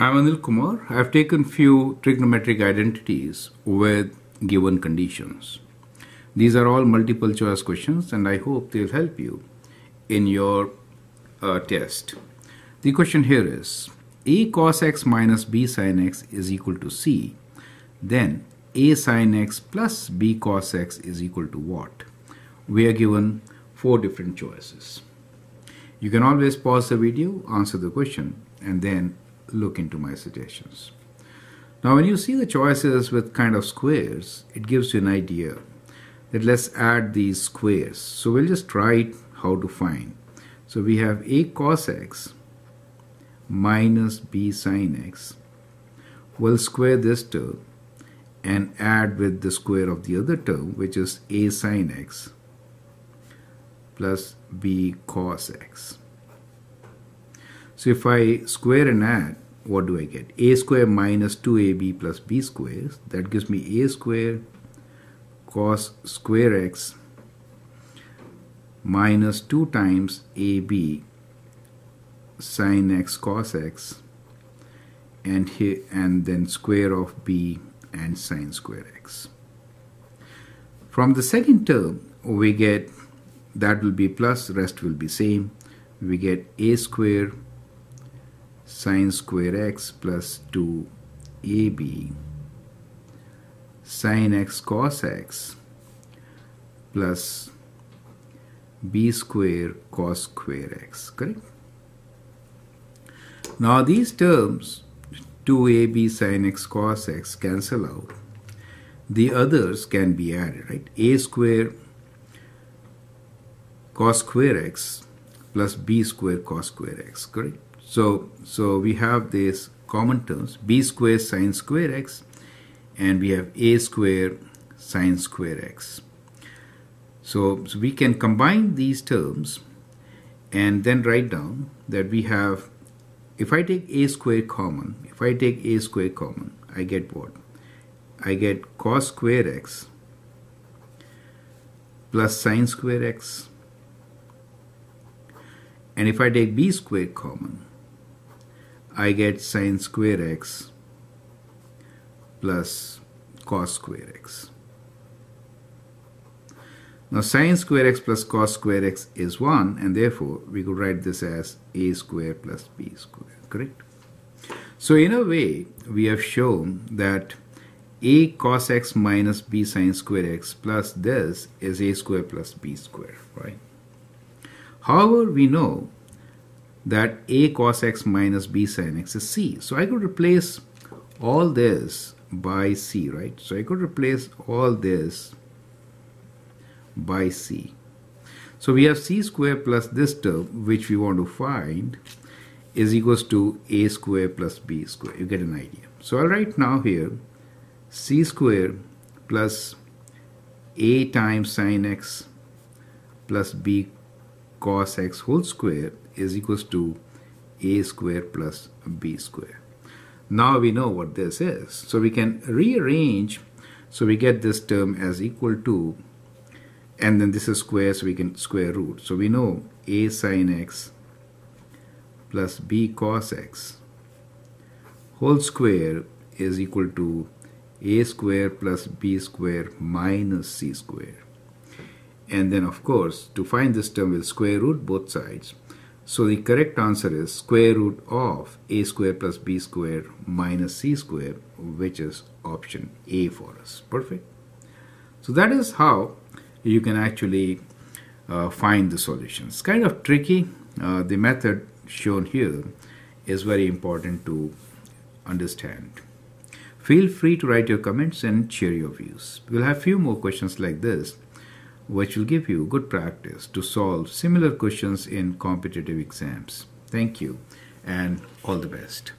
I'm Anil Kumar. I've taken few trigonometric identities with given conditions. These are all multiple choice questions and I hope they'll help you in your uh, test. The question here is a cos x minus b sin x is equal to c. Then a sin x plus b cos x is equal to what? We are given four different choices. You can always pause the video, answer the question, and then look into my suggestions. Now, when you see the choices with kind of squares, it gives you an idea that let's add these squares. So we'll just write how to find. So we have a cos x minus b sin x. We'll square this term and add with the square of the other term, which is a sin x plus b cos x. So if I square and add, what do I get? a square minus 2ab plus b squares. That gives me a square cos square x minus 2 times ab sine x cos x and here and then square of b and sine square x. From the second term we get that will be plus rest will be same we get a square sine square x plus 2ab sine x cos x plus b square cos square x correct? Now these terms 2ab sine x cos x cancel out. The others can be added right? A square cos square x plus b square cos square x correct so, so we have these common terms, b square sine square x, and we have a square sine square x. So, so we can combine these terms and then write down that we have, if I take a square common, if I take a square common, I get what? I get cos square x plus sine square x. And if I take b square common, I get sine square x plus cos square x. Now sine square x plus cos square x is 1 and therefore we could write this as a square plus b square, correct? So in a way we have shown that a cos x minus b sine square x plus this is a square plus b square, right? However, we know that a cos x minus b sin x is c. So I could replace all this by c, right? So I could replace all this by c. So we have c square plus this term, which we want to find, is equals to a square plus b square. You get an idea. So I'll write now here c square plus a times sine x plus b cos x whole square is equals to a square plus b square. Now we know what this is. So we can rearrange so we get this term as equal to and then this is square so we can square root. So we know a sine x plus b cos x whole square is equal to a square plus b square minus c square. And then of course to find this term we'll square root both sides. So the correct answer is square root of a square plus b square minus c square, which is option A for us. Perfect. So that is how you can actually uh, find the solution. It's kind of tricky. Uh, the method shown here is very important to understand. Feel free to write your comments and share your views. We'll have few more questions like this which will give you good practice to solve similar questions in competitive exams. Thank you and all the best.